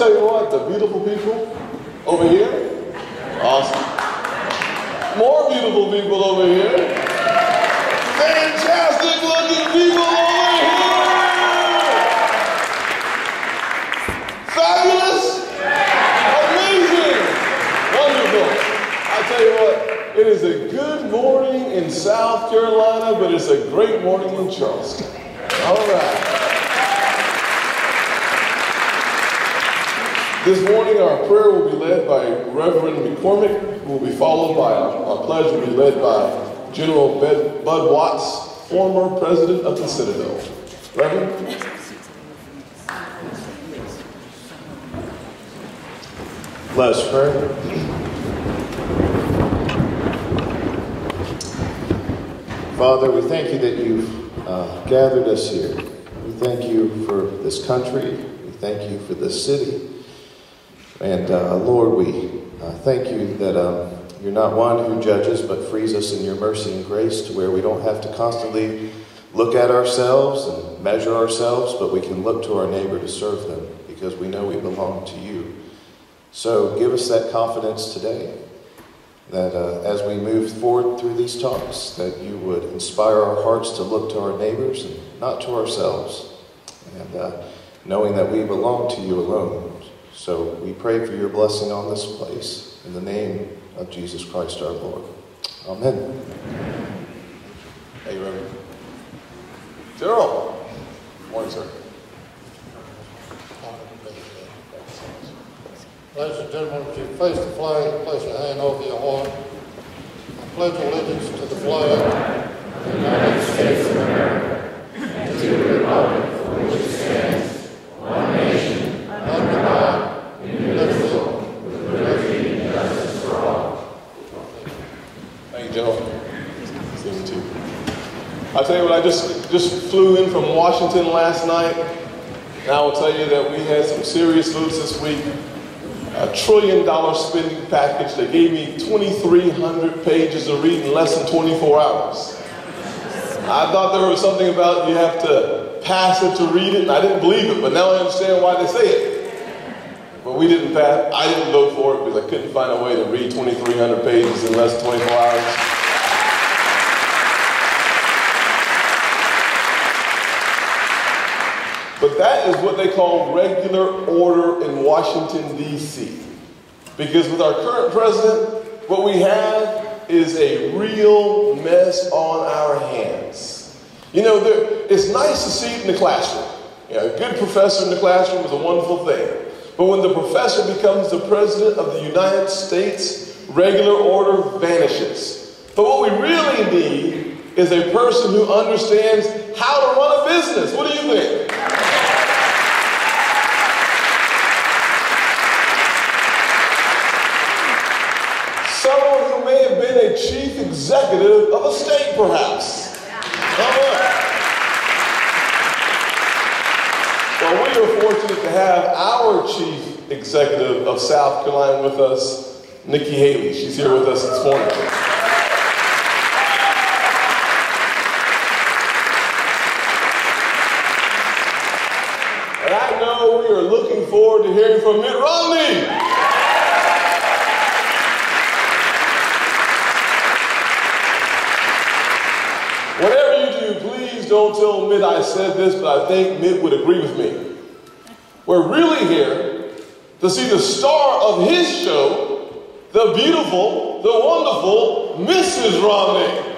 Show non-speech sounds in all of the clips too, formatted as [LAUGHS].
Tell you what, the beautiful people over here, awesome. More beautiful people over here. Fantastic looking people over here. Fabulous. Amazing. Wonderful. I tell you what, it is a good morning in South Carolina, but it's a great morning in Charleston. All right. This morning, our prayer will be led by Reverend McCormick, who will be followed by our pledge will be led by General Bud Watts, former president of the Citadel. Reverend? Let us pray. Father, we thank you that you've uh, gathered us here. We thank you for this country. We thank you for this city. And uh, Lord, we uh, thank you that um, you're not one who judges, but frees us in your mercy and grace to where we don't have to constantly look at ourselves and measure ourselves, but we can look to our neighbor to serve them because we know we belong to you. So give us that confidence today that uh, as we move forward through these talks, that you would inspire our hearts to look to our neighbors and not to ourselves, and uh, knowing that we belong to you alone. So we pray for your blessing on this place in the name of Jesus Christ our Lord. Amen. Hey, Reverend. Gerald. Morning, sir. Ladies and gentlemen, would you face the flag, place your hand over your heart. I pledge allegiance to the flag of the United States of America and to the republic for which it stands, one nation, under God, indivisible, with liberty and justice for all. Thank you, General. Seeing too. I just just flew in from Washington last night, and I will tell you that we had some serious moves this week. A trillion dollar spending package that gave me 2,300 pages to read in less than 24 hours. I thought there was something about you have to pass it to read it, and I didn't believe it, but now I understand why they say it. But we didn't pass, I didn't vote for it because I couldn't find a way to read 2,300 pages in less than 24 hours. That is what they call regular order in Washington, D.C. Because with our current president, what we have is a real mess on our hands. You know, there, it's nice to see it in the classroom. You know, a good professor in the classroom is a wonderful thing. But when the professor becomes the president of the United States, regular order vanishes. But what we really need is a person who understands how to run a business. What do you think? Someone who may have been a chief executive of a state, perhaps. Well, we are fortunate to have our chief executive of South Carolina with us, Nikki Haley. She's here with us this morning. And I know we are looking forward to hearing from Mitt Romney. Whatever you do, please don't said this, but I think Mitt would agree with me. We're really here to see the star of his show, the beautiful, the wonderful Mrs. Romney.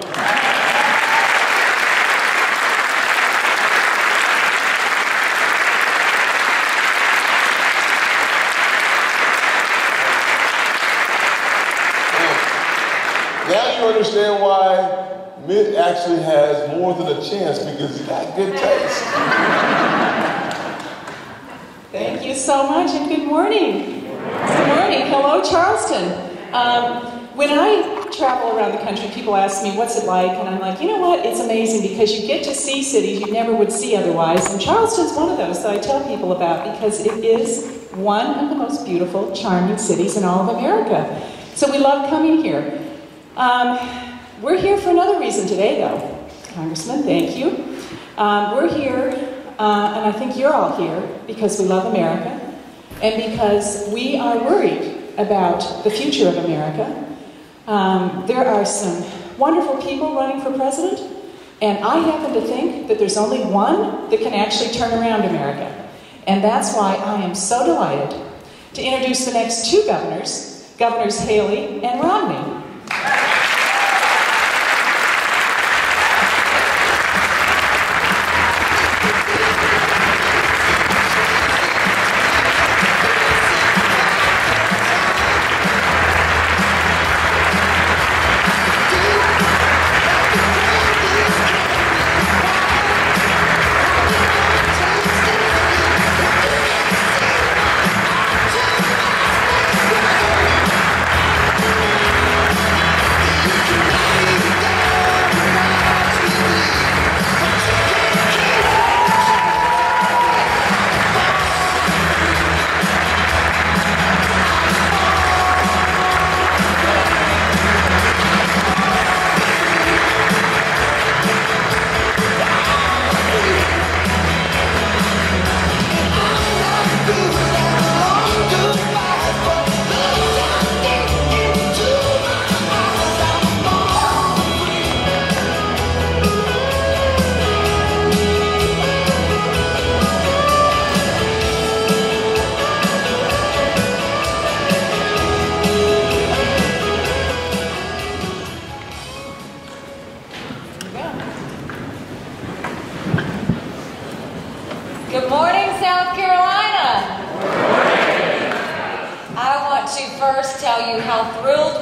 Now you understand why Mitt actually has more than a chance because he's got good taste. Thank you so much and good morning. Good morning. Hello, Charleston. Um, when I travel around the country, people ask me, what's it like? And I'm like, you know what? It's amazing because you get to see cities you never would see otherwise. And Charleston's one of those that I tell people about because it is one of the most beautiful, charming cities in all of America. So we love coming here. Um, we're here for another reason today, though. Congressman, thank you. Um, we're here, uh, and I think you're all here, because we love America. and because we are worried about the future of America. Um, there are some wonderful people running for president, and I happen to think that there's only one that can actually turn around America. And that's why I am so delighted to introduce the next two governors, Governors Haley and Romney.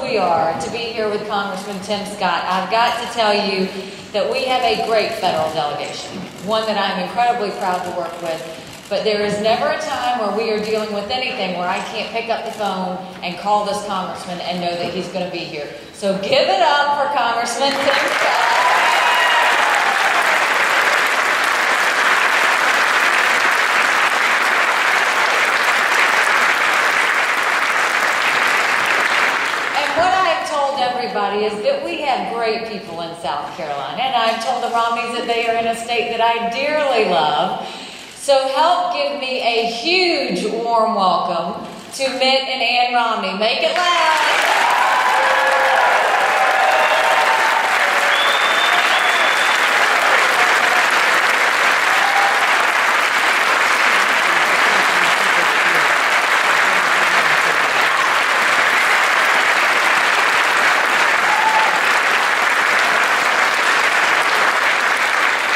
We are to be here with Congressman Tim Scott. I've got to tell you that we have a great federal delegation, one that I'm incredibly proud to work with. But there is never a time where we are dealing with anything where I can't pick up the phone and call this congressman and know that he's going to be here. So give it up for Congressman Tim Scott. And what I've told is that we have great people in South Carolina, and I've told the Romneys that they are in a state that I dearly love. So help give me a huge warm welcome to Mitt and Ann Romney. Make it loud.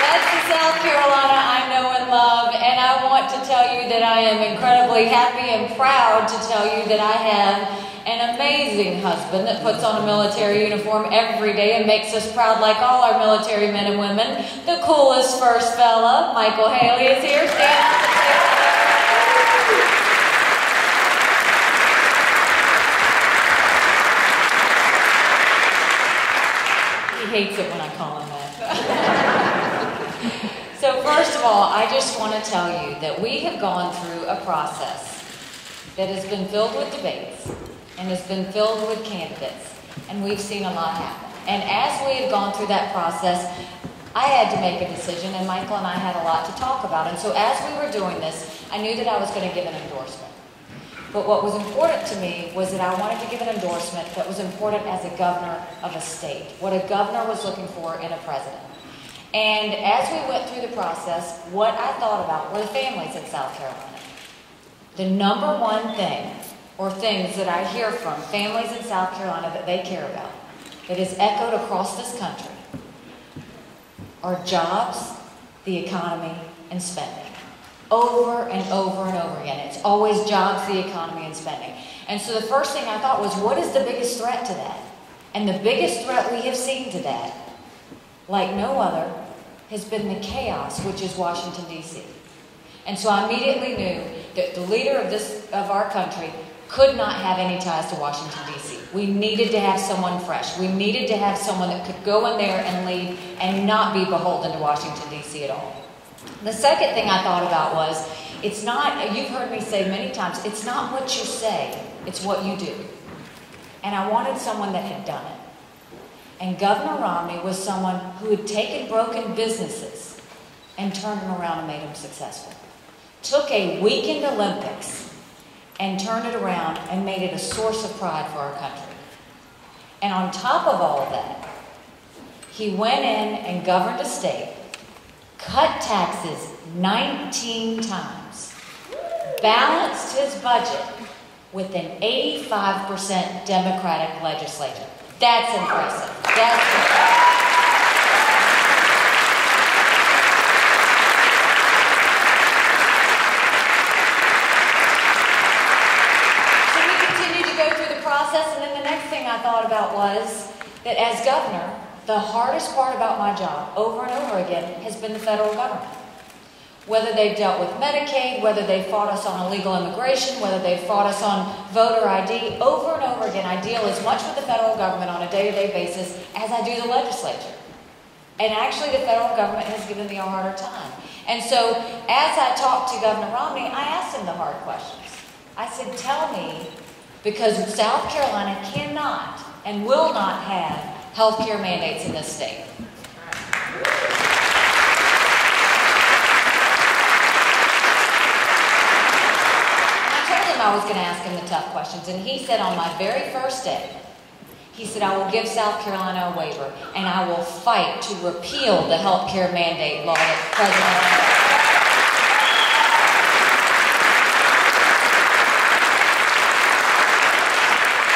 That's the South Carolina I know and love, and I want to tell you that I am happy and proud to tell you that I have an amazing husband that puts on a military uniform every day and makes us proud like all our military men and women. The coolest first fella, Michael Haley, is here. Stand. He hates it when I call him that. [LAUGHS] So first of all, I just want to tell you that we have gone through a process that has been filled with debates and has been filled with candidates, and we've seen a lot happen. And as we have gone through that process, I had to make a decision, and Michael and I had a lot to talk about. And so as we were doing this, I knew that I was going to give an endorsement. But what was important to me was that I wanted to give an endorsement that was important as a governor of a state, what a governor was looking for in a president. And as we went through the process, what I thought about were the families in South Carolina. The number one thing, or things that I hear from families in South Carolina that they care about, that is echoed across this country, are jobs, the economy, and spending. Over and over and over again. It's always jobs, the economy, and spending. And so the first thing I thought was, what is the biggest threat to that? And the biggest threat we have seen to that, like no other, has been the chaos, which is Washington, D.C. And so I immediately knew that the leader of this of our country could not have any ties to Washington, D.C. We needed to have someone fresh. We needed to have someone that could go in there and lead and not be beholden to Washington, D.C. at all. The second thing I thought about was it's not, you've heard me say many times, it's not what you say, it's what you do. And I wanted someone that had done it. And Governor Romney was someone who had taken broken businesses and turned them around and made them successful. Took a weekend Olympics and turned it around and made it a source of pride for our country. And on top of all of that, he went in and governed a state, cut taxes 19 times, balanced his budget with an 85% Democratic legislature. That's impressive. That's impressive. I thought about was that as governor, the hardest part about my job over and over again has been the federal government. Whether they've dealt with Medicaid, whether they fought us on illegal immigration, whether they fought us on voter ID, over and over again, I deal as much with the federal government on a day to day basis as I do the legislature. And actually, the federal government has given me a harder time. And so, as I talked to Governor Romney, I asked him the hard questions. I said, Tell me because South Carolina cannot and will not have health care mandates in this state. I was going to ask him the tough questions, and he said on my very first day, he said, I will give South Carolina a waiver, and I will fight to repeal the health care mandate law that President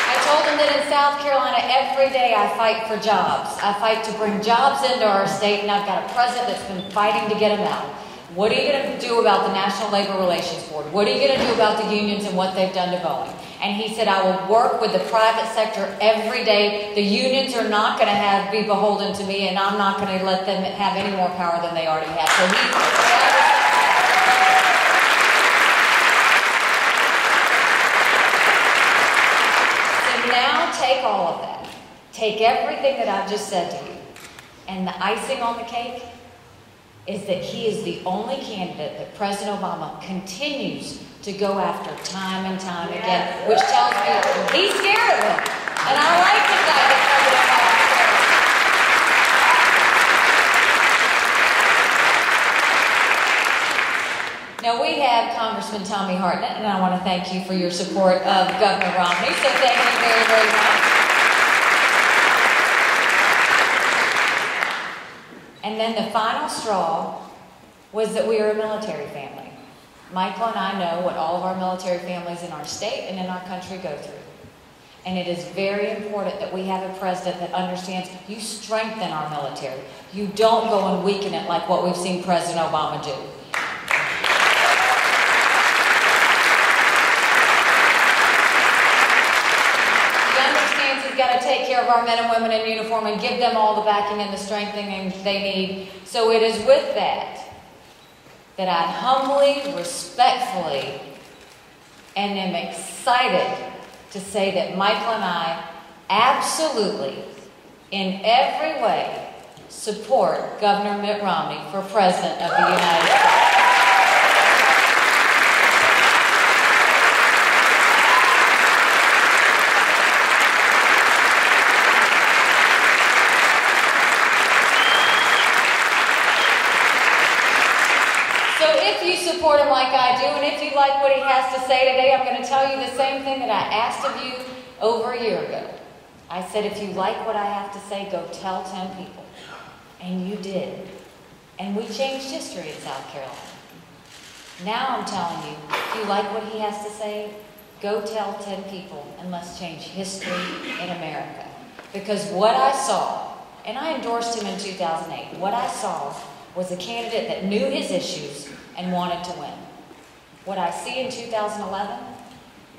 I told him that in South Carolina, every day I fight for jobs. I fight to bring jobs into our state, and I've got a president that's been fighting to get them out. What are you going to do about the National Labor Relations Board? What are you going to do about the unions and what they've done to Boeing? And he said, I will work with the private sector every day. The unions are not going to have be beholden to me, and I'm not going to let them have any more power than they already have. So he now take all of that, take everything that I've just said to you, and the icing on the cake is that he is the only candidate that President Obama continues to go after time and time again, which tells me he's scared of him. And I like the fact that President Obama Now we have Congressman Tommy Hartnett, and I want to thank you for your support of Governor Romney. So thank you very, very much. And then the final straw was that we are a military family. Michael and I know what all of our military families in our state and in our country go through. And it is very important that we have a president that understands you strengthen our military. You don't go and weaken it like what we've seen President Obama do. got to take care of our men and women in uniform and give them all the backing and the strengthening they need. So it is with that that I humbly, respectfully, and am excited to say that Michael and I absolutely, in every way, support Governor Mitt Romney for President of the United States. Support him like I do, and if you like what he has to say today, I'm going to tell you the same thing that I asked of you over a year ago. I said, if you like what I have to say, go tell 10 people. And you did. And we changed history in South Carolina. Now I'm telling you, if you like what he has to say, go tell 10 people and let's change history in America. Because what I saw, and I endorsed him in 2008, what I saw was a candidate that knew his issues and wanted to win. What I see in 2011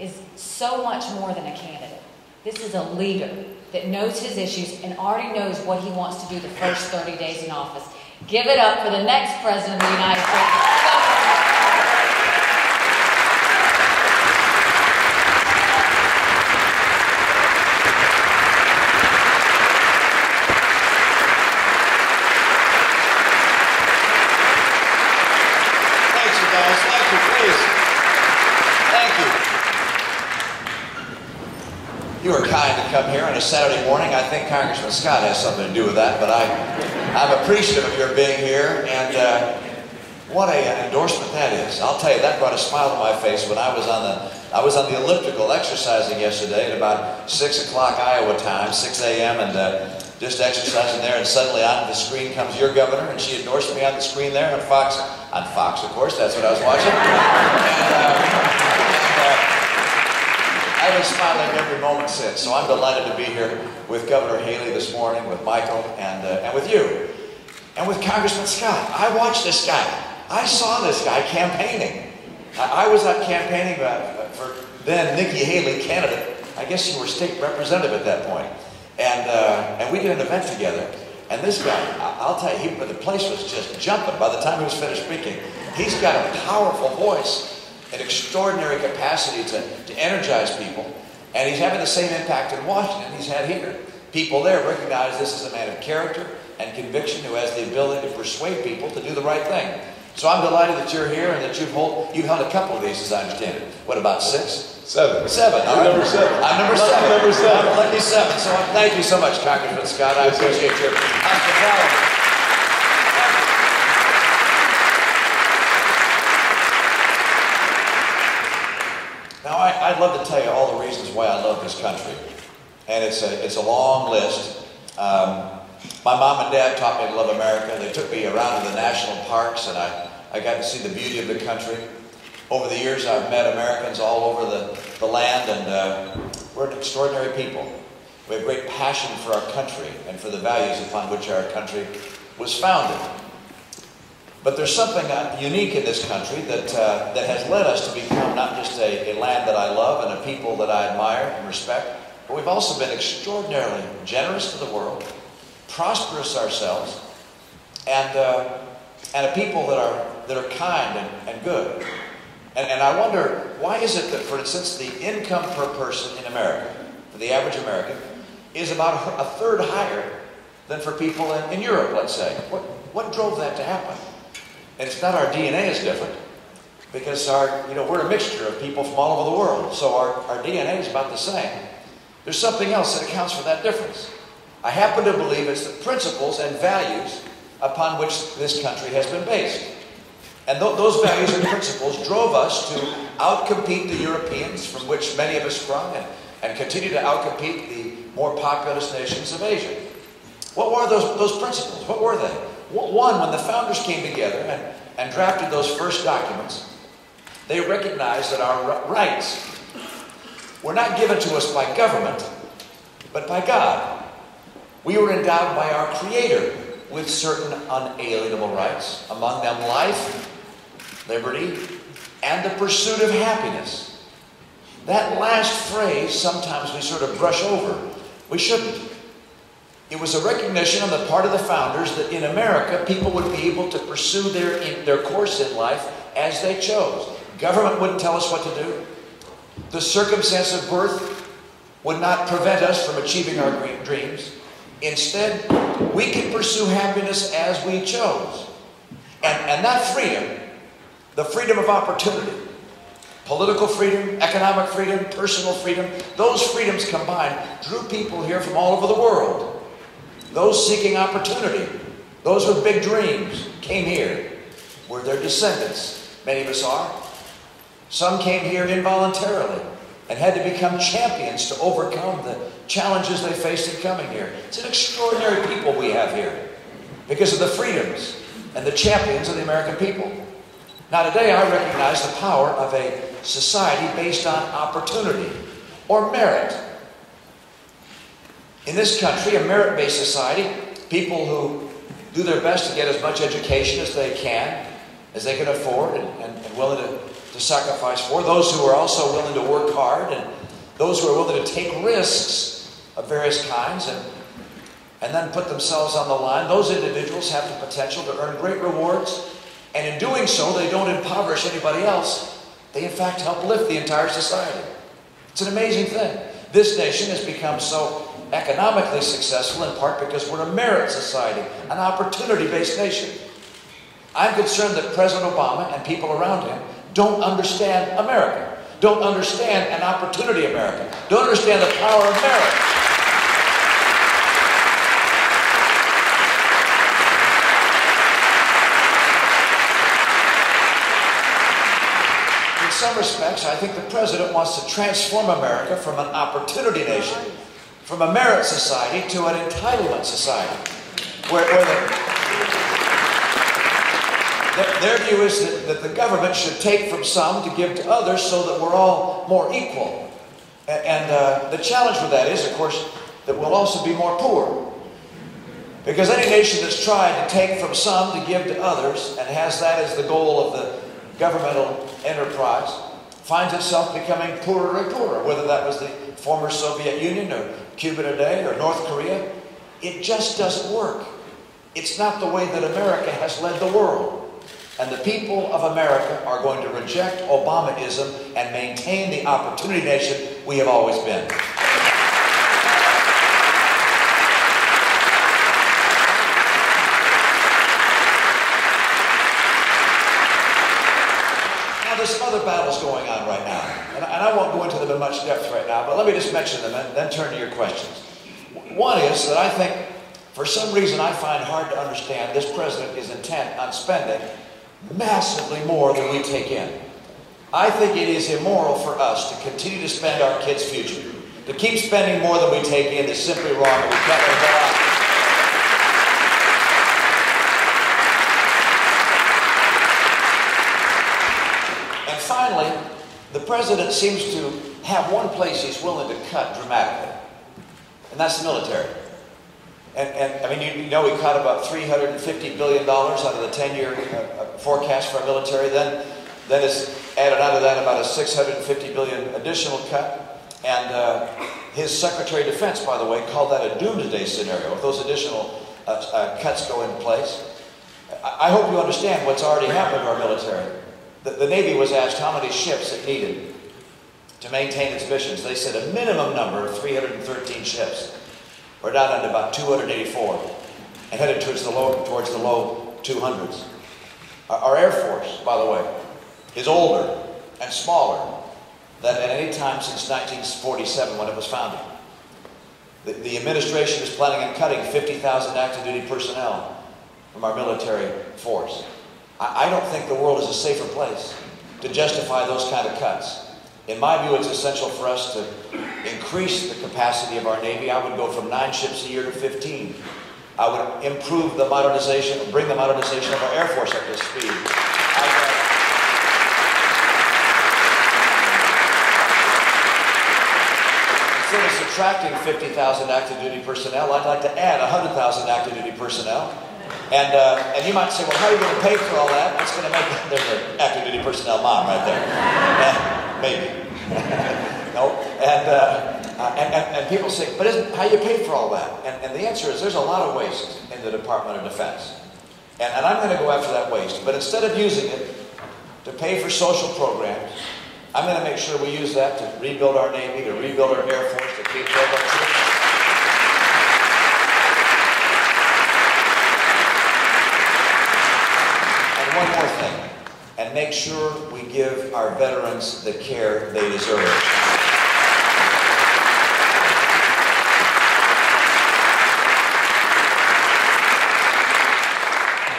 is so much more than a candidate. This is a leader that knows his issues and already knows what he wants to do the first 30 days in office. Give it up for the next President of the United States. Saturday morning. I think Congressman Scott has something to do with that, but I, I'm appreciative of your being here. And uh, What a uh, endorsement that is. I'll tell you, that brought a smile to my face when I was on the I was on the elliptical exercising yesterday at about 6 o'clock Iowa time, 6 a.m., and uh, just exercising there, and suddenly on the screen comes your governor, and she endorsed me on the screen there on Fox, on Fox, of course, that's what I was watching. [LAUGHS] And, uh, and, uh, I've been smiling every moment since, so I'm delighted to be here with Governor Haley this morning, with Michael, and, uh, and with you, and with Congressman Scott. I watched this guy. I saw this guy campaigning. I, I was out campaigning for then Nikki Haley, candidate. I guess you were state representative at that point. And, uh, and we did an event together. And this guy, I'll tell you, he, the place was just jumping by the time he was finished speaking. He's got a powerful voice, an extraordinary capacity to, to energize people. And he's having the same impact in Washington he's had here. People there recognize this as a man of character and conviction who has the ability to persuade people to do the right thing. So I'm delighted that you're here and that you've, hold, you've held a couple of these, as I understand it. What, about six? Seven. Seven. I'm number seven. I'm number Lucky seven. number seven. I'm lucky seven. So thank you so much, Congressman Scott. I appreciate your hospitality. Now, I, I'd love to tell you all the reasons why I love this country. And it's a, it's a long list. Um, my mom and dad taught me to love America. They took me around to the national parks, and I, I got to see the beauty of the country. Over the years, I've met Americans all over the, the land, and uh, we're an extraordinary people. We have great passion for our country and for the values upon which our country was founded. But there's something uh, unique in this country that, uh, that has led us to become not just a, a land that I love and a people that I admire and respect, but we've also been extraordinarily generous to the world, prosperous ourselves, and, uh, and a people that are, that are kind and, and good. And, and I wonder, why is it that, for instance, the income per person in America, for the average American, is about a third higher than for people in, in Europe, let's say? What, what drove that to happen? And it's not our DNA is different, because our, you know, we're a mixture of people from all over the world, so our, our DNA is about the same. There's something else that accounts for that difference. I happen to believe it's the principles and values upon which this country has been based. And th- those values and principles drove us to outcompete the Europeans, from which many of us sprung, and, and continue to outcompete the more populous nations of Asia. What were those, those principles? What were they? One, when the founders came together and, and drafted those first documents, they recognized that our rights were not given to us by government, but by God. We were endowed by our Creator with certain unalienable rights, among them life, liberty, and the pursuit of happiness. That last phrase, sometimes we sort of brush over. We shouldn't. It was a recognition on the part of the founders that in America, people would be able to pursue their, their course in life as they chose. Government wouldn't tell us what to do. The circumstance of birth would not prevent us from achieving our dreams. Instead, we can pursue happiness as we chose. And, and that freedom, the freedom of opportunity, political freedom, economic freedom, personal freedom, those freedoms combined drew people here from all over the world. Those seeking opportunity, those with big dreams, came here. We're their descendants. Many of us are. Some came here involuntarily and had to become champions to overcome the challenges they faced in coming here. It's an extraordinary people we have here because of the freedoms and the champions of the American people. Now, today I recognize the power of a society based on opportunity or merit. In this country, a merit based society, people who do their best to get as much education as they can, as they can afford, and, and, and willing to, to sacrifice for. Those who are also willing to work hard, and those who are willing to take risks of various kinds and, and then put themselves on the line. Those individuals have the potential to earn great rewards, and in doing so, they don't impoverish anybody else. They, in fact, help lift the entire society. It's an amazing thing. This nation has become so economically successful in part because we're a merit society, an opportunity based nation. I'm concerned that President Obama and people around him don't understand America, don't understand an opportunity America, don't understand the power of merit. In some respects, I think the president wants to transform America from an opportunity nation, from a merit society to an entitlement society, where, where the, their view is that, that the government should take from some to give to others so that we're all more equal. And, and uh, the challenge with that is, of course, that we'll also be more poor. Because any nation that's tried to take from some to give to others and has that as the goal of the governmental enterprise finds itself becoming poorer and poorer, whether that was the former Soviet Union or Cuba today or North Korea. It just doesn't work. It's not the way that America has led the world. And the people of America are going to reject Obamaism and maintain the opportunity nation we have always been. Now, there's some other battles going on right now, and, and I won't go into in much depth right now, but let me just mention them and then turn to your questions. One is that I think, for some reason, I find hard to understand this president is intent on spending massively more than we take in. I think it is immoral for us to continue to spend our kids' future. To keep spending more than we take in is simply wrong, and we can't finally, the president seems to have one place he's willing to cut dramatically, and that's the military. And, and I mean, you, know, we cut about $350 billion out of the 10 year uh, uh, forecast for our military. Then, then it's added onto that about a 650 billion additional cut. And uh, his Secretary of Defense, by the way, called that a doomsday scenario if those additional uh, uh cuts go in place. I, I hope you understand what's already happened to our military. The, the Navy was asked how many ships it needed to maintain its missions. They said a minimum number of 313 ships. We're down to about 284 and headed towards the low, towards the low 200s. Our, our Air Force, by the way, is older and smaller than at any time since 1947 when it was founded. The, the administration is planning on cutting 50,000 active duty personnel from our military force. I, I don't think the world is a safer place to justify those kind of cuts. In my view, it's essential for us to increase the capacity of our Navy. I would go from nine ships a year to 15. I would improve the modernization, bring the modernization of our Air Force up to speed. Instead of subtracting 50,000 active duty personnel, I'd like to add 100,000 active duty personnel and, uh, and you might say, well, how are you going to pay for all that? What's going to make [LAUGHS] There's an active duty personnel mom right there. [LAUGHS] Maybe. [LAUGHS] no. And, uh, uh, and, and, and, people say, but how do you pay for all that? And, and the answer is there's a lot of waste in the Department of Defense. And, and I'm going to go after that waste. But instead of using it to pay for social programs, I'm going to make sure we use that to rebuild our Navy, to rebuild our Air Force, to keep our. one more thing, and make sure we give our veterans the care they deserve.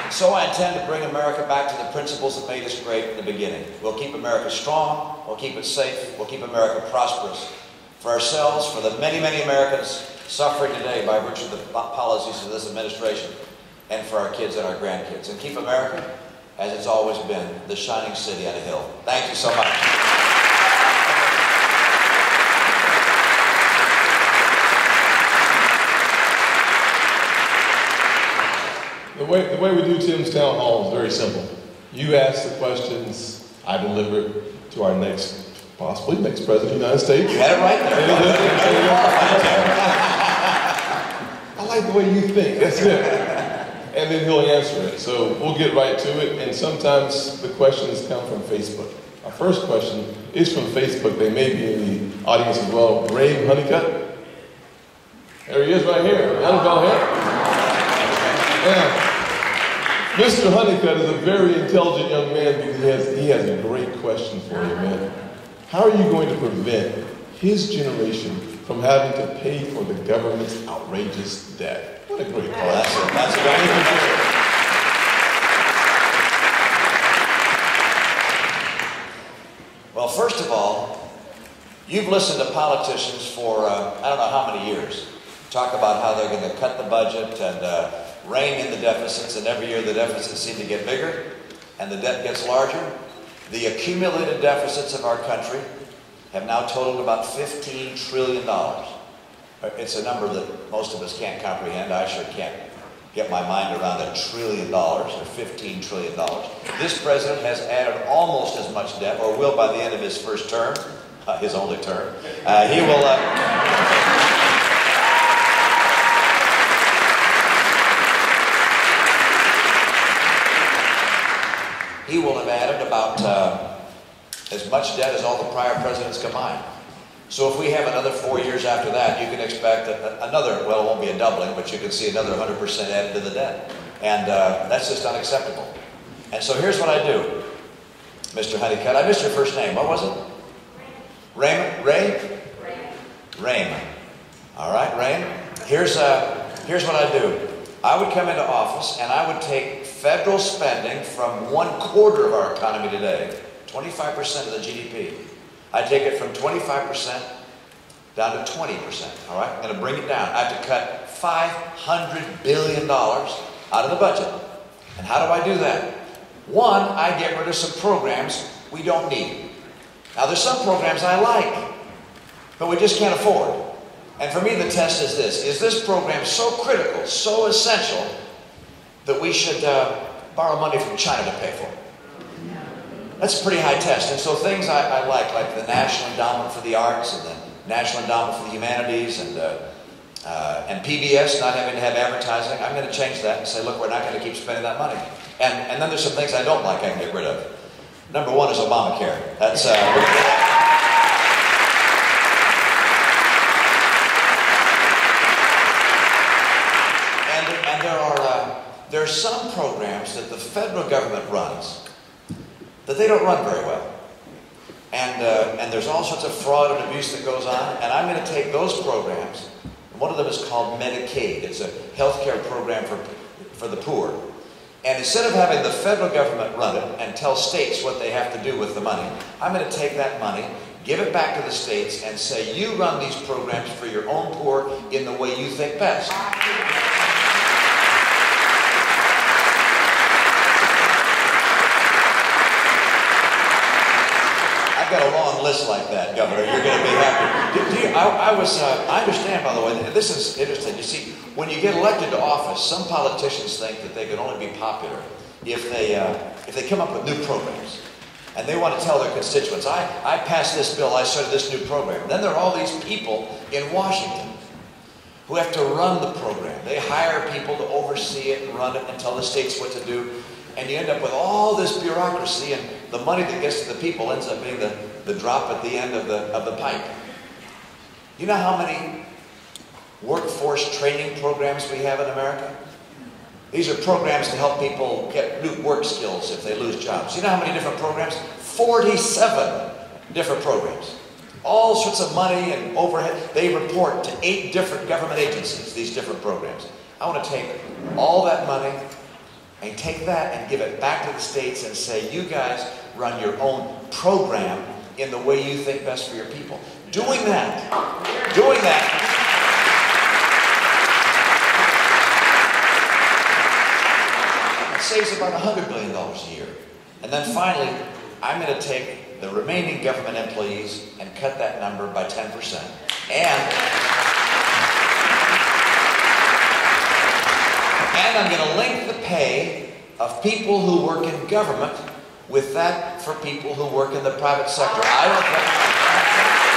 So I intend to bring America back to the principles that made us great in the beginning. We'll keep America strong, we'll keep it safe, we'll keep America prosperous. For ourselves, for the many, many Americans suffering today by virtue of the policies of this administration, and for our kids and our grandkids. And keep America as it's always been, the shining city on a hill. Thank you so much. The way, the way we do Tim's Town Hall is very simple. You ask the questions, I deliver it to our next, possibly next President of the United States. You had it right there. [LAUGHS] I like the way you think. That's it and then he'll answer it. So we'll get right to it. And sometimes the questions come from Facebook. Our first question is from Facebook. They may be in the audience as well. Ray Honeycutt. There he is right here. Annabelle here. Yeah. Mr. Honeycutt is a very intelligent young man because he has, he has a great question for you, man. How are you going to prevent his generation from having to pay for the government's outrageous debt? What a call. That's that's Well, first of all, you've listened to politicians for uh, I don't know how many years talk about how they're going to cut the budget and uh, rein in the deficits, and every year the deficits seem to get bigger and the debt gets larger. The accumulated deficits of our country have now totaled about $15 trillion. It's a number that most of us can't comprehend. I sure can't get my mind around a trillion dollars or $15 trillion. This president has added almost as much debt, or will by the end of his first term, uh, his only term. Uh, he will. Uh, he will have added about uh, as much debt as all the prior presidents combined. So if we have another four years after that, you can expect another, well, it won't be a doubling, but you can see another 100% added to the debt. And uh, that's just unacceptable. And so here's what I do, Mr. Honeycutt. I missed your first name. What was it? Raymond? Ray? Raymond. All right, Raymond. Here's, uh, here's what I do. I would come into office and I would take federal spending from one quarter of our economy today, 25% of the GDP. I take it from 25% down to 20%. All right, I'm going to bring it down. I have to cut $500 billion out of the budget. And how do I do that? One, I get rid of some programs we don't need. Now, there's some programs I like, but we just can't afford. And for me, the test is this Is this program so critical, so essential, that we should uh, borrow money from China to pay for it. That's a pretty high test. And so things I, I, like, like the National Endowment for the Arts and the National Endowment for the Humanities and, uh, uh, and PBS not having to have advertising, I'm going to change that and say, look, we're not going to keep spending that money. And, and then there's some things I don't like I can get rid of. Number one is Obamacare. That's... Uh, there are some programs that the federal government runs that they don't run very well. And, uh, and there's all sorts of fraud and abuse that goes on. And I'm going to take those programs. One of them is called Medicaid. It's a health care program for, for the poor. And instead of having the federal government run it and tell states what they have to do with the money, I'm going to take that money, give it back to the states, and say, you run these programs for your own poor in the way you think best. Got a long list like that, Governor. You're going to be happy. Do, do you, I, I, was. Uh, I understand, by the way. This is interesting. You see, when you get elected to office, some politicians think that they can only be popular if they uh, if they come up with new programs, and they want to tell their constituents, "I I passed this bill. I started this new program." Then there are all these people in Washington who have to run the program. They hire people to oversee it and run it and tell the states what to do and you end up with all this bureaucracy, and the money that gets to the people ends up being the, the drop at the end of the, of the pipe. You know how many workforce training programs we have in America? These are programs to help people get new work skills if they lose jobs. You know how many different programs? 47 different programs. All sorts of money and overhead. They report to eight different government agencies, these different programs. I want to take all that money and take that and give it back to the states and say, you guys run your own program in the way you think best for your people. Doing that, doing that, saves about $100 billion a year. And then finally, I'm going to take the remaining government employees and cut that number by 10%. And, and I'm going to link the pay of people who work in government with that for people who work in the private sector. I don't think.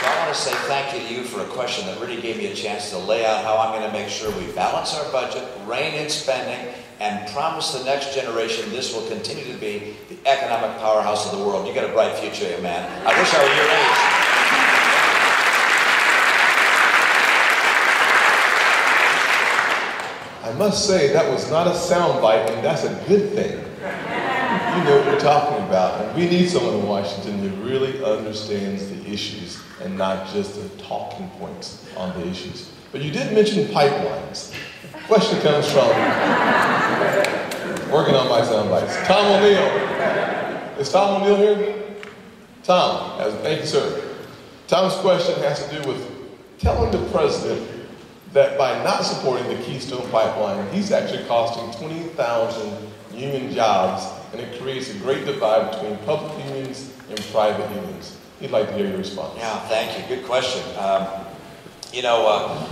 So I want to say thank you to you for a question that really gave me a chance to lay out how I'm going to make sure we balance our budget, rein in spending, and promise the next generation this will continue to be the economic powerhouse of the world. You got a bright future, man. I wish I were your age. I must say that was not a soundbite, and that's a good thing. You know what we're talking about. And we need someone in Washington who really understands the issues and not just the talking points on the issues. But you did mention pipelines. Question comes from working on my sound bites. Tom O'Neill. Is Tom O'Neill here? Tom, thank you, sir. Tom's question has to do with telling the president that by not supporting the Keystone Pipeline, he's actually costing 20,000 union jobs, and it creates a great divide between public unions and private unions. He'd like to hear your response. Yeah, thank you. Good question. Um, you know, uh,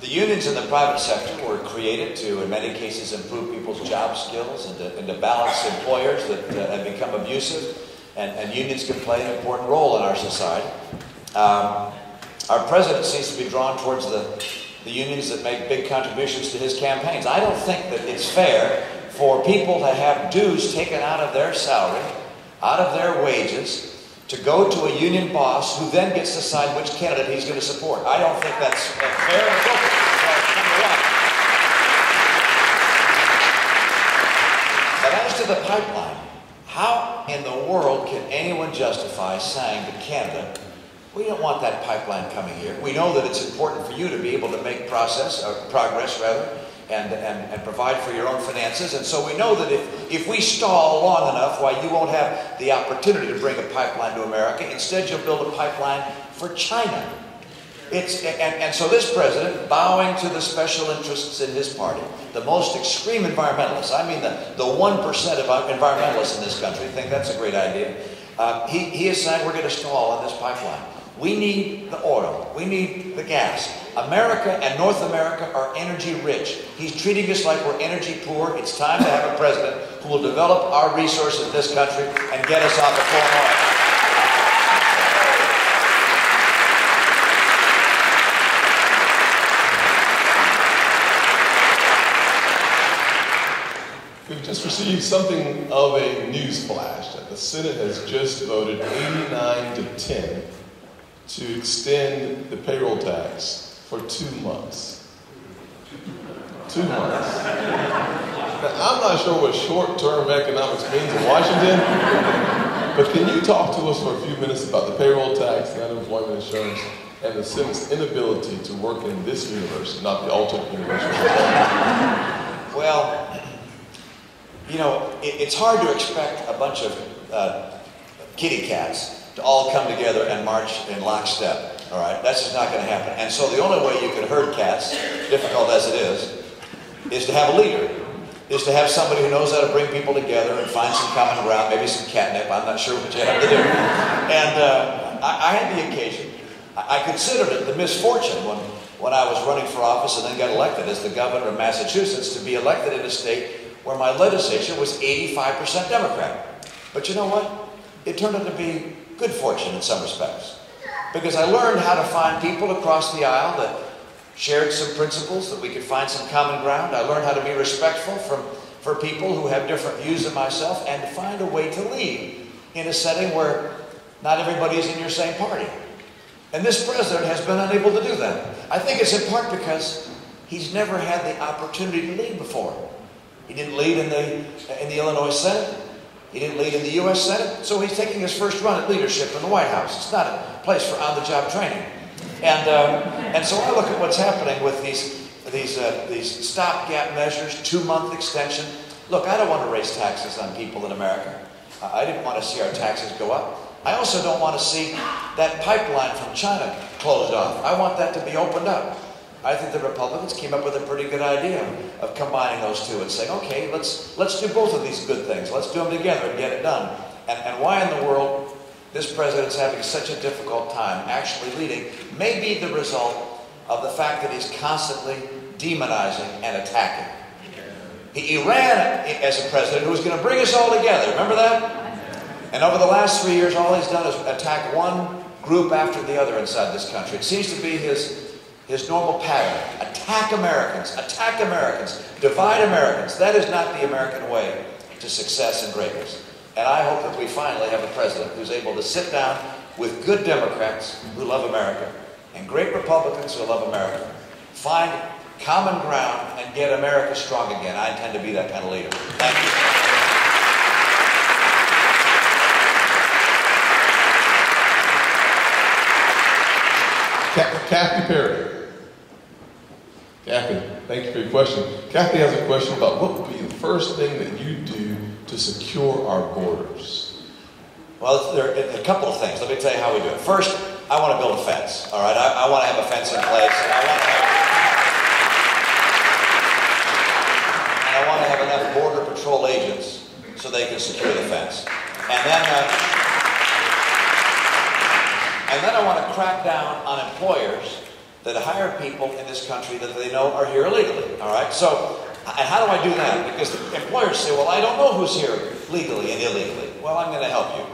the unions in the private sector were created to, in many cases, improve people's job skills and to, and to balance employers that uh, have become abusive. And, and, unions can play an important role in our society. Um, our president seems to be drawn towards the, the unions that make big contributions to his campaigns. I don't think that it's fair for people to have dues taken out of their salary, out of their wages, to go to a union boss who then gets to decide which candidate he's going to support. I don't think that's fair. But as to the pipeline, how in the world can anyone justify saying to Canada, we don't want that pipeline coming here. We know that it's important for you to be able to make process, or uh, progress rather, and, and, and provide for your own finances. And so we know that if, if we stall long enough, why you won't have the opportunity to bring a pipeline to America. Instead, you'll build a pipeline for China. It's, and, and so this president, bowing to the special interests in his party, the most extreme environmentalists, I mean the, the 1% of environmentalists in this country think that's a great idea. Uh, he, he is saying we're going to stall on this pipeline. We need the oil. We need the gas. America and North America are energy rich. He's treating us like we're energy poor. It's time to have a president who will develop our resources in this country and get us off the foreign oil. We've just received something of a news flash that the Senate has just voted 89 to 10 to extend the payroll tax for two months. Two months. Now, I'm not sure what short term economics means in Washington, but can you talk to us for a few minutes about the payroll tax and unemployment insurance and the Senate's inability to work in this universe, not the alternate universe? Well, you know, it, it's hard to expect a bunch of uh, kitty cats to all come together and march in lockstep. All right, that's just not going to happen. And so the only way you can herd cats, difficult as it is, is to have a leader, is to have somebody who knows how to bring people together and find some common ground, maybe some catnip. I'm not sure what you have to do. And uh, I, I, had the occasion. I, I considered it the misfortune when, when I was running for office and then got elected as the governor of Massachusetts to be elected in a state where my legislature was 85% Democrat. But you know what? It turned out to be good fortune in some respects. Because I learned how to find people across the aisle that shared some principles, that we could find some common ground. I learned how to be respectful from, for people who have different views than myself and to find a way to lead in a setting where not everybody is in your same party. And this president has been unable to do that. I think it's in part because he's never had the opportunity to lead before. He didn't lead in the, in the Illinois Senate. He didn't lead in the U.S. Senate, so he's taking his first run at leadership in the White House. It's not a place for on-the-job training. And, um, and so I look at what's happening with these, these, uh, these stopgap measures, two-month extension. Look, I don't want to raise taxes on people in America. I didn't want to see our taxes go up. I also don't want to see that pipeline from China closed off. I want that to be opened up. I think the Republicans came up with a pretty good idea of combining those two and saying, okay, let's, let's do both of these good things. Let's do them together and get it done. And, and why in the world this president's having such a difficult time actually leading may be the result of the fact that he's constantly demonizing and attacking. He, he ran as a president who was going to bring us all together. Remember that? And over the last three years, all he's done is attack one group after the other inside this country. It seems to be his his normal pattern. Attack Americans, attack Americans, divide Americans. That is not the American way to success and greatness. And I hope that we finally have a president who's able to sit down with good Democrats who love America and great Republicans who love America, find common ground and get America strong again. I intend to be that kind of leader. Thank you. Kathy Perry. Kathy, thank you for your question. Kathy has a question about what would be the first thing that you do to secure our borders? Well, there are a couple of things. Let me tell you how we do it. First, I want to build a fence. All right, I, I want to have a fence in place, and I want to have, and I want to have enough border patrol agents so they can secure the fence. And then, uh, and then I want to crack down on employers that hire people in this country that they know are here illegally. All right, so and how do I do that? Because the employers say, well, I don't know who's here legally and illegally. Well, I'm going to help you.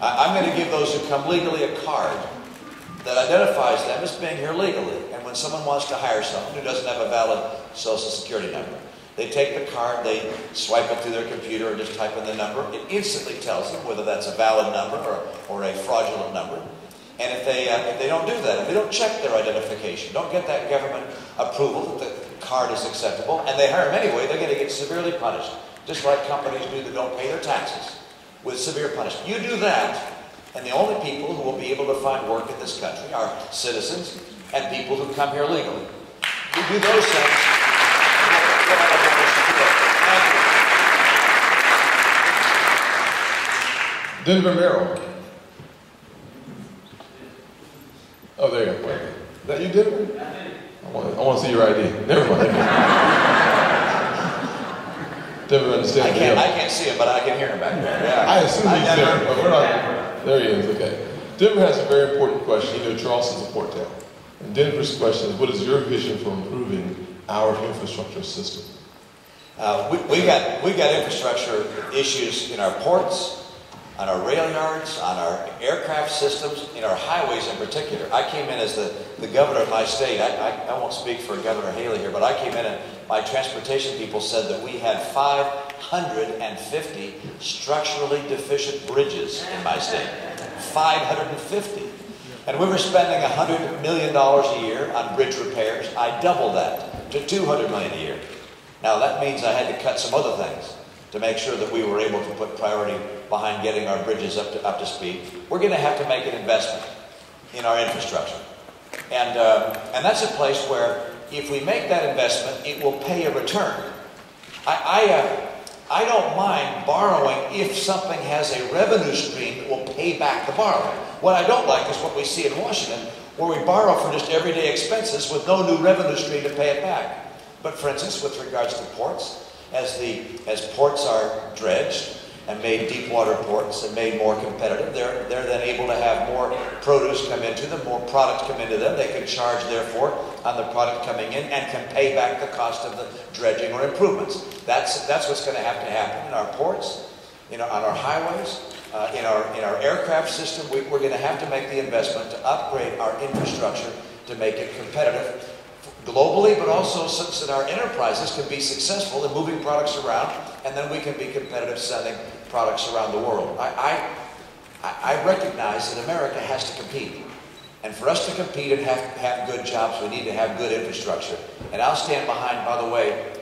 I'm going to give those who come legally a card that identifies them as being here legally. And when someone wants to hire someone who doesn't have a valid social security number, they take the card, they swipe it through their computer or just type in the number. It instantly tells them whether that's a valid number or, or a fraudulent number. And if they, uh, if they don't do that, if they don't check their identification, don't get that government approval that the card is acceptable, and they hire them anyway, they're going to get severely punished, just like companies do that don't pay their taxes with severe punishment. You do that, and the only people who will be able to find work in this country are citizens and people who come here legally. You do those things. Denver Merrill. Oh, there you go. Wait. Is that you, Denver? I want, I want to see your ID. Never mind. Denver understands. I can't, I can't see him, but I can hear him back there. Yeah. I assume he's there, but we're not. There he is. Okay. Denver has a very important question. You know, Charleston's a port town. And Denver's question is, what is your vision for improving our infrastructure system? Uh, we, we, got, we got infrastructure issues in our ports, on our rail yards, on our aircraft systems, in our highways in particular. I came in as the, the governor of my state. I, I, I won't speak for Governor Haley here, but I came in and my transportation people said that we had 550 structurally deficient bridges in my state. 550. And we were spending $100 million a year on bridge repairs. I doubled that to 200 million a year. Now that means I had to cut some other things to make sure that we were able to put priority behind getting our bridges up to, up to speed. We're going to have to make an investment in our infrastructure. And, uh, and that's a place where if we make that investment, it will pay a return. I, I, uh, I don't mind borrowing if something has a revenue stream that will pay back the borrowing. What I don't like is what we see in Washington, where we borrow for just everyday expenses with no new revenue stream to pay it back. But for instance, with regards to ports, as, the, as ports are dredged and made deep water ports and made more competitive, they're, they're then able to have more produce come into them, more product come into them. They can charge, therefore, on the product coming in and can pay back the cost of the dredging or improvements. That's, that's what's going to have to happen in our ports, you know, on our highways, uh, in, our, in our aircraft system. We, we're going to have to make the investment to upgrade our infrastructure to make it competitive globally, but also such that our enterprises can be successful in moving products around, and then we can be competitive selling products around the world. I, I, I recognize that America has to compete. And for us to compete and have, have good jobs, we need to have good infrastructure. And I'll stand behind, by the way,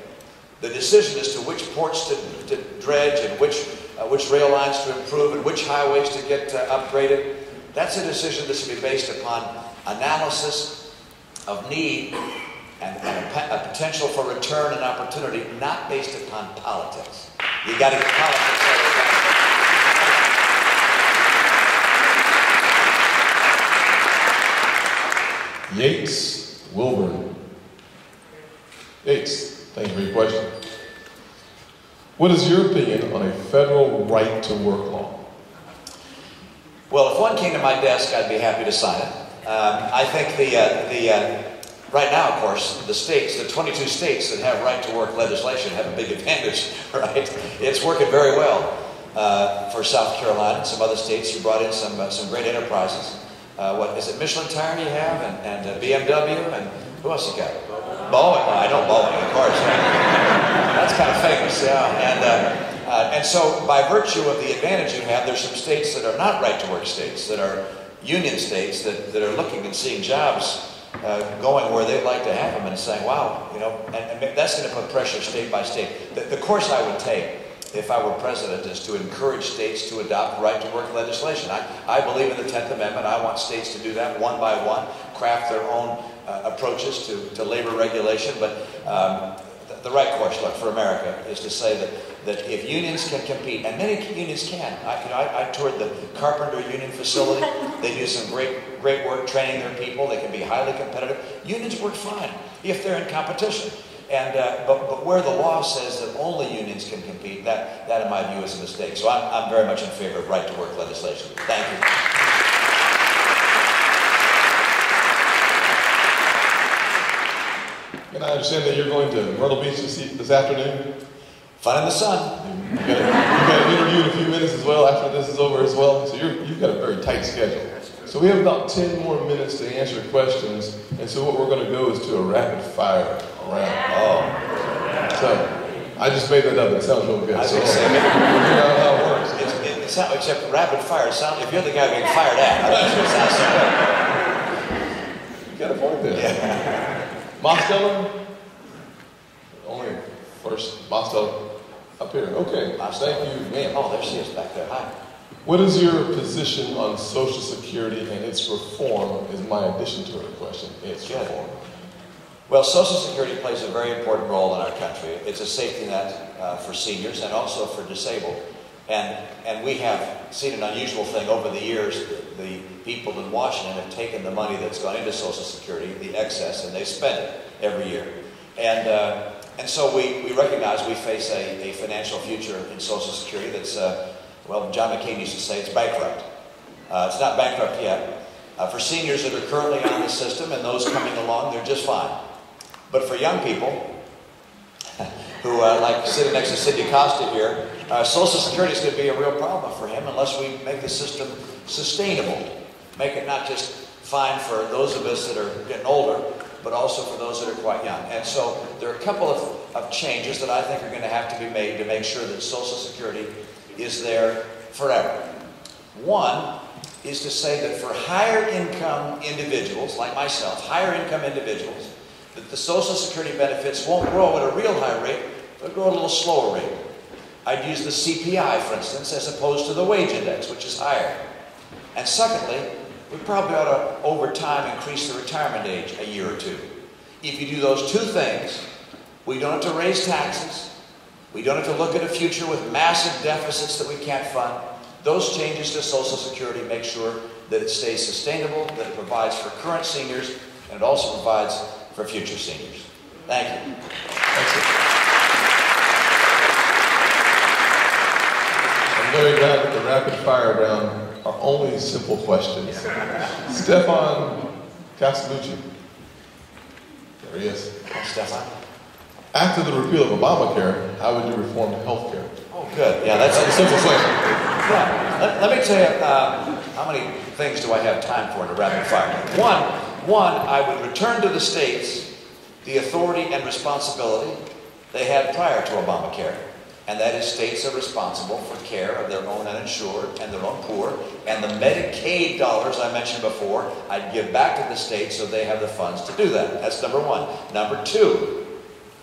the decision as to which ports to, to dredge and which, uh, which rail lines to improve and which highways to get uh, upgraded. That's a decision that should be based upon analysis of need and, and a, a, potential for return and opportunity, not based upon politics. You got to out of Yates Wilburn. Yates, thank you for your question. What is your opinion on a federal right to work law? Well, if one came to my desk, I'd be happy to sign it. Um, I think the, uh, the uh, right now, of course, the states, the 22 states that have right to work legislation have a big advantage, [LAUGHS] right? It's working very well uh, for South Carolina and some other states who brought in some, uh, some great enterprises. Uh, what is it, Michelin Tire you have, and, and uh, BMW, and who else you got? Boeing. Well, I know Boeing, of course. That's kind of famous, yeah. And, uh, uh, and so, by virtue of the advantage you have, there's some states that are not right to work states, that are union states that, that are looking and seeing jobs uh, going where they'd like to have them and saying, wow, you know, and, and that's going to put pressure state by state. The, the, course I would take if I were president is to encourage states to adopt right to work legislation. I, I believe in the 10th Amendment. I want states to do that one by one, craft their own uh, approaches to, to labor regulation. But um, the right course, look, for America is to say that, that if unions can compete, and many unions can. I, you know, I, I toured the Carpenter Union facility. [LAUGHS] They do some great, great work training their people. They can be highly competitive. Unions work fine if they're in competition. And, uh, but, but where the law says that only unions can compete, that, that in my view is a mistake. So I'm, I'm very much in favor of right to work legislation. Thank you. And I understand that you're going to Myrtle Beach this, this afternoon. Fun in the sun. You got, an interview in a few minutes as well after this is over as well. So you're, you've got a very tight schedule. So we have about 10 more minutes to answer questions. And so what we're going to go is to a rapid fire round. Oh, So I just made that up. It sounds real good. I So say- out how it works. it's, it, it's not, except rapid fire. It sound, if you're the guy being fired at, I don't know it sounds so good. You got a point there. Mosteller? Only first Mosteller up here. Okay. Thank you, ma'am. Oh, there she is back there. Hi. What is your position on Social Security and its reform? Is my addition to her question. Its Good. reform. Well, Social Security plays a very important role in our country. It's a safety net uh, for seniors and also for disabled. And, and we have seen an unusual thing over the years. The people in Washington have taken the money that's gone into Social Security, the excess, and they spend it every year. And, uh, and so we, we recognize we face a, a financial future in Social Security that's, uh, well, John McCain used to say it's bankrupt. Uh, it's not bankrupt yet. Uh, for seniors that are currently on the system and those coming along, they're just fine. But for young people, [LAUGHS] who uh, like sitting next to Sidney Costa here, uh, Social Security is going to be a real problem for him unless we make the system sustainable. Make it not just fine for those of us that are getting older, but also for those that are quite young. And so there are a couple of, of changes that I think are going to have to be made to make sure that Social Security is there forever. One is to say that for higher income individuals, like myself, higher income individuals, that the Social Security benefits won't grow at a real high rate, but grow at a little slower rate. I'd use the CPI, for instance, as opposed to the wage index, which is higher. And secondly, we probably ought to, over time, increase the retirement age a year or two. If you do those two things, we don't have to raise taxes, we don't have to look at a future with massive deficits that we can't fund. Those changes to Social Security make sure that it stays sustainable, that it provides for current seniors, and it also provides for future seniors. Thank you. Thank you. I'm very glad rapid fire round are only simple questions. Stefan Castellucci. There he is. Stefan? After the repeal of Obamacare, how would you reform health care? Oh, good. Yeah, that's That's a simple question. Yeah. Let, let me tell you, uh, how many things do I have time for in a rapid fire? One, one, I would return to the states the authority and responsibility they had prior to Obamacare. And that is states are responsible for care of their own uninsured and their own poor. And the Medicaid dollars I mentioned before, I'd give back to the states so they have the funds to do that. That's number one. Number two,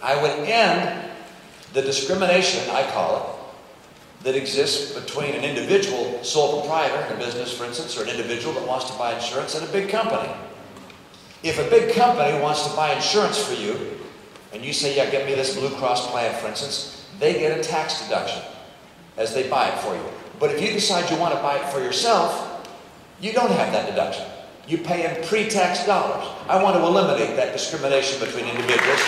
I would end the discrimination, I call it, that exists between an individual sole proprietor in a business, for instance, or an individual that wants to buy insurance and a big company. If a big company wants to buy insurance for you, and you say, yeah, get me this Blue Cross plan, for instance, they get a tax deduction as they buy it for you. But if you decide you want to buy it for yourself, you don't have that deduction. You pay in pre-tax dollars. I want to eliminate that discrimination between individuals.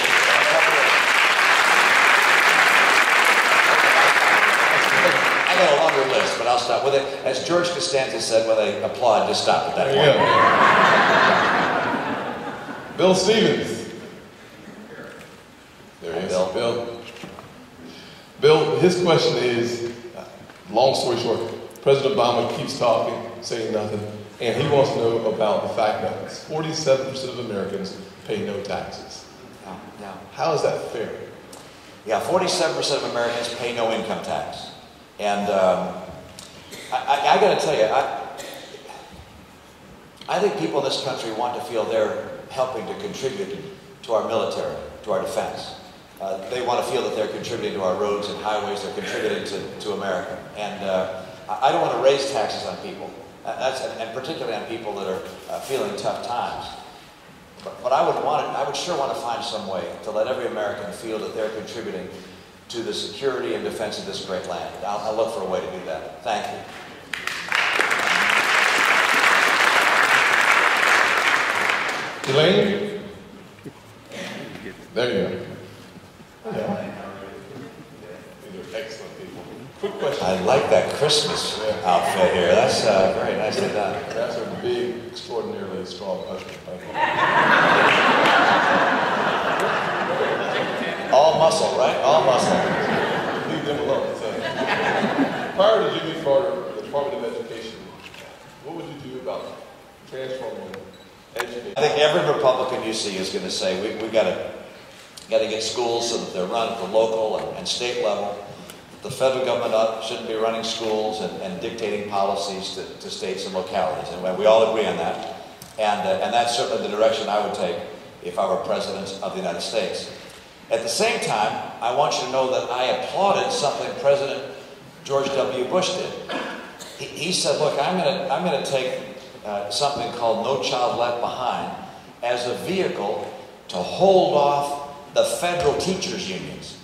I got a longer list, but I'll stop with it. As George Costanza said when they applaud, just stop at that point. Bill Stevens. There he is. Bill. Bill. Bill, his question is, long story short, President Obama keeps talking, saying nothing, and he wants to know about the fact that 47% of Americans pay no taxes. Yeah, yeah. How is that fair? Yeah, 47% of Americans pay no income tax. And um, I, I, I got to tell you, I, I think people in this country want to feel they're helping to contribute to our military, to our defense. Uh, they want to feel that they're contributing to our roads and highways, they're contributing to, to America. And uh, I don't want to raise taxes on people, Uh, that's, and particularly on people that are uh, feeling tough times. But, but I would want I would sure want to find some way to let every American feel that they're contributing to the security and defense of this great land. I'll, I'll look for a way to do that. Thank you. Elaine? There you go. Yeah. These are excellent people. Quick question. I like that Christmas outfit here. That's uh, very nicely done. That's a big, extraordinarily strong husband. All muscle, right? All muscle. Leave them alone. So, prior to Jimmy Carter, the Department of Education, what would you do about transforming education? I think every Republican you see is going to say we we got to got to get schools so that they're run at the local and, and state level. The federal government shouldn't be running schools and, and dictating policies to, to states and localities, and we all agree on that. And uh, and that's certainly the direction I would take if I were president of the United States. At the same time, I want you to know that I applauded something President George W. Bush did. He, he said, "Look, I'm going to I'm to take uh, something called No Child Left Behind as a vehicle to hold off the federal teachers unions,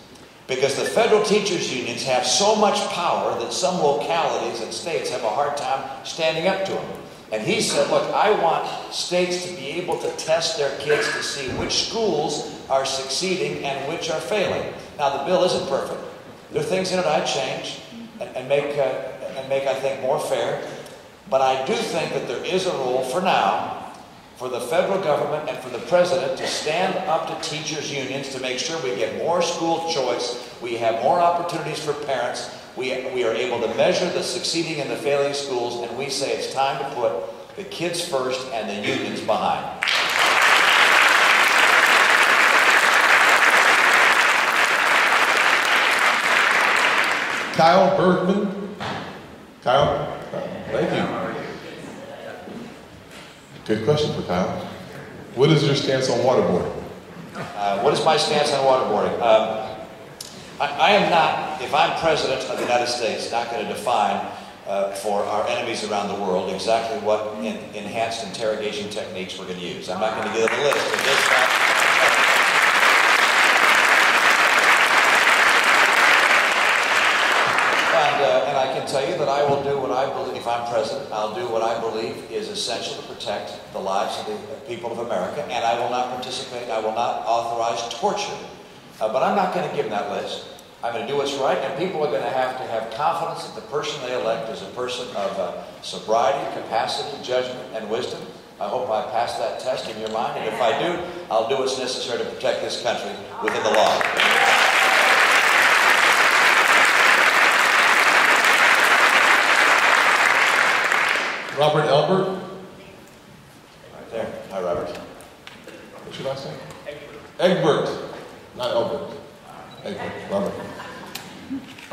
because the federal teachers unions have so much power that some localities and states have a hard time standing up to them." And he said, Look, I want states to be able to test their kids to see which schools are succeeding and which are failing. Now, the bill isn't perfect. There are things in it I'd change and, and make, uh, and make, I think, more fair. But I do think that there is a role for now for the federal government and for the president to stand up to teachers' unions to make sure we get more school choice, we have more opportunities for parents, we, we are able to measure the succeeding and the failing schools, and we say it's time to put the kids first and the unions behind. Kyle Bergman. Kyle, thank you. Good question for Kyle. What is your stance on waterboarding? Uh, what is my stance on waterboarding? Um, I, I am not, if I'm president of the United States, not going to define uh, for our enemies around the world exactly what in, enhanced interrogation techniques we're going to use. I'm not going to give them a list And, uh, and I can tell you that I will do what I believe, if I'm president, I'll do what I believe is essential to protect the lives of the people of America, and I will not participate, I will not authorize torture. Uh, but I'm not going to give them that list. I'm going to do what's right, and people are going to have to have confidence that the person they elect is a person of uh, sobriety, capacity, judgment, and wisdom. I hope I pass that test in your mind, and if I do, I'll do what's necessary to protect this country within the law. Robert Elbert. Right there. Hi, Robert. What's your last name? Egbert. Not Elbert. Egbert. Robert.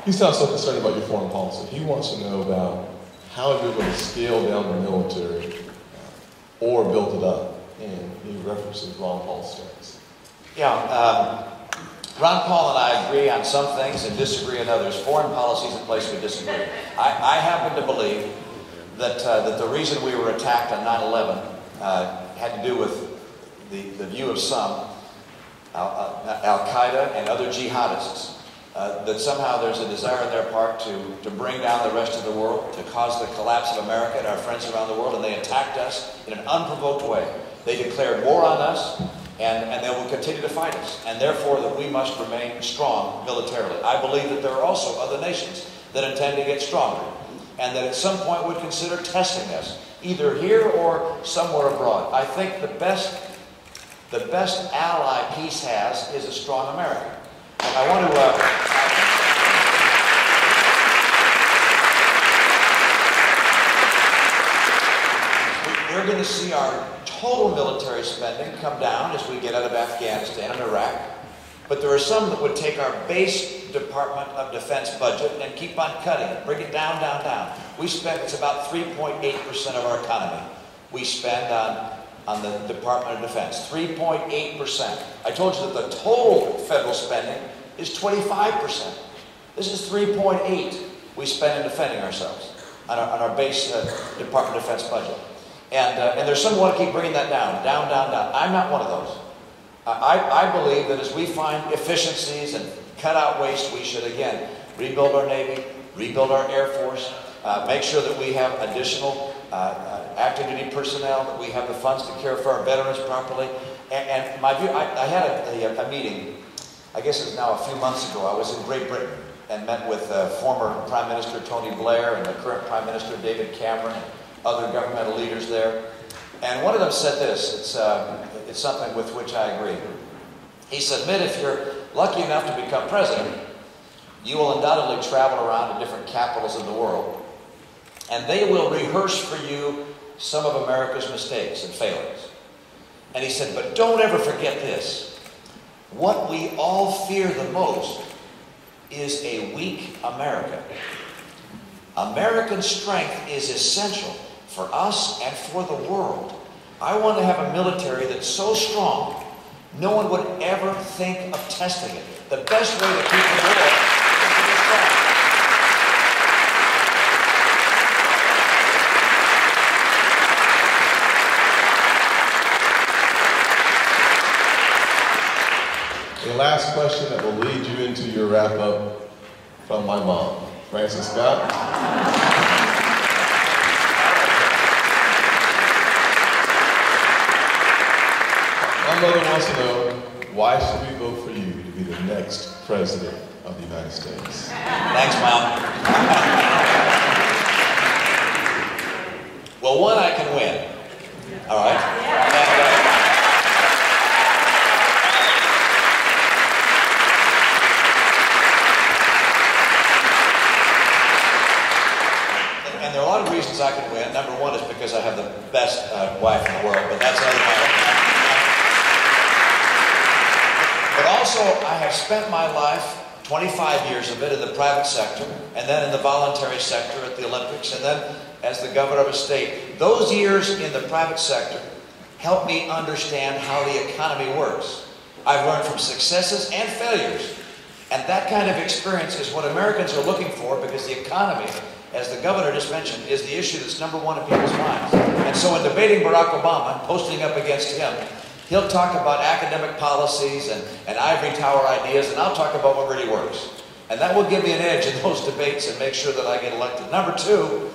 He sounds so concerned about your foreign policy. He wants to know about how you're going to scale down the military uh, or build it up. And he references Ron Paul's stance. Yeah, um, Ron Paul and I agree on some things and disagree on others. Foreign policy is a place we disagree. I, I happen to believe that, uh, that the reason we were attacked on 9 11 uh, had to do with the, the view of some, Al, uh, Al Qaeda and other jihadists, uh, that somehow there's a desire on their part to, to bring down the rest of the world, to cause the collapse of America and our friends around the world, and they attacked us in an unprovoked way. They declared war on us, and, and they will continue to fight us, and therefore that we must remain strong militarily. I believe that there are also other nations that intend to get stronger, and that at some point would consider testing us, either here or somewhere abroad. I think the best, the best ally peace has is a strong America. I want to. Uh, we're going to see our total military spending come down as we get out of Afghanistan and Iraq. But there are some that would take our base Department of Defense budget and keep on cutting it, bring it down, down, down. We spend, it's about 3.8% of our economy we spend on, on the Department of Defense. 3.8%. I told you that the total federal spending is 25%. This is 3.8 we spend in defending ourselves on our, on our base uh, Department of Defense budget. And, uh, and there's some who want to keep bringing that down, down, down, down. I'm not one of those. I, I believe that as we find efficiencies and cut out waste, we should again rebuild our Navy, rebuild our Air Force, uh, make sure that we have additional uh, uh, active duty personnel, that we have the funds to care for our veterans properly. And, and my view, I, I had a, a, a, meeting, I guess it's now a few months ago. I was in Great Britain and met with uh, former Prime Minister Tony Blair and the current Prime Minister David Cameron and other governmental leaders there. And one of them said this, it's, um, it's something with which I agree. He said, Mitt, if you're lucky enough to become president, you will undoubtedly travel around to different capitals in the world, and they will rehearse for you some of America's mistakes and failings. And he said, but don't ever forget this. What we all fear the most is a weak America. American strength is essential for us and for the world. I want to have a military that's so strong, no one would ever think of testing it. The best way to keep the war is to be strong. The last question that will lead you into your wrap up from my mom, Frances Scott. My mother wants to know, why should we vote for you to be the next president of the United States? Thanks, Mom. [LAUGHS] well, one, I can win. All right? And, uh, and there are a lot of reasons I can win. Number one is because I have the best uh, wife in the world, but that's another matter. But also, I have spent my life, 25 years of it, in the private sector, and then in the voluntary sector at the Olympics, and then as the governor of a state. Those years in the private sector helped me understand how the economy works. I've learned from successes and failures. And that kind of experience is what Americans are looking for because the economy, as the governor just mentioned, is the issue that's number one in people's minds. And so in debating Barack Obama, and posting up against him, he'll talk about academic policies and, and ivory tower ideas, and I'll talk about what really works. And that will give me an edge in [LAUGHS] those debates and make sure that I get elected. Number two,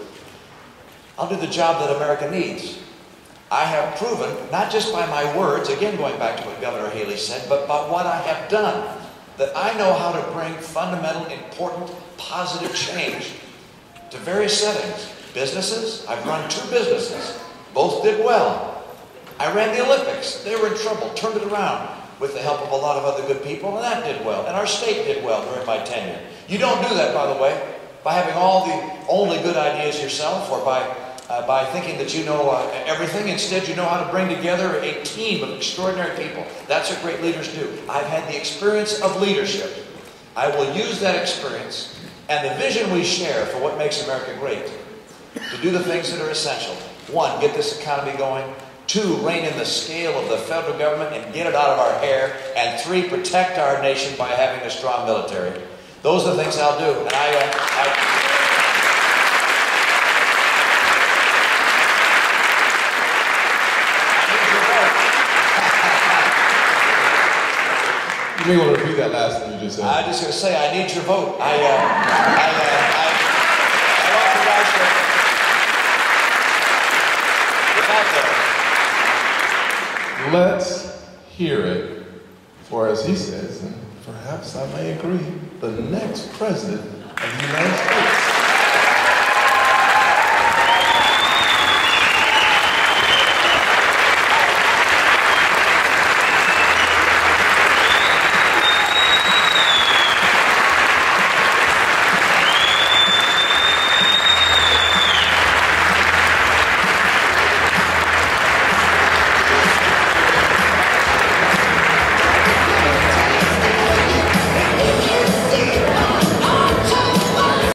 I'll do the job that America needs. I have proven, not just by my words, again going back to what Governor Haley said, but by what I have done that I know how to bring fundamental, important, positive change to various settings. Businesses, I've run two businesses. Both did well. I ran the Olympics. They were in trouble, turned it around with the help of a lot of other good people, and that did well. And our state did well during my tenure. You don't do that, by the way, by having all the only good ideas yourself or by uh, by thinking that you know uh, everything. Instead, you know how to bring together a team of extraordinary people. That's what great leaders do. I've had the experience of leadership. I will use that experience and the vision we share for what makes America great to do the things that are essential. One, get this economy going. Two, rein in the scale of the federal government and get it out of our hair. And three, protect our nation by having a strong military. Those are the things I'll do. And I, uh, I You may want to repeat that last thing you just said. I'm just going to say, I need your vote. I, uh, I, uh, I, I want you guys to get out there. Let's hear it, for as he says, and perhaps I may agree, the next president of the United States.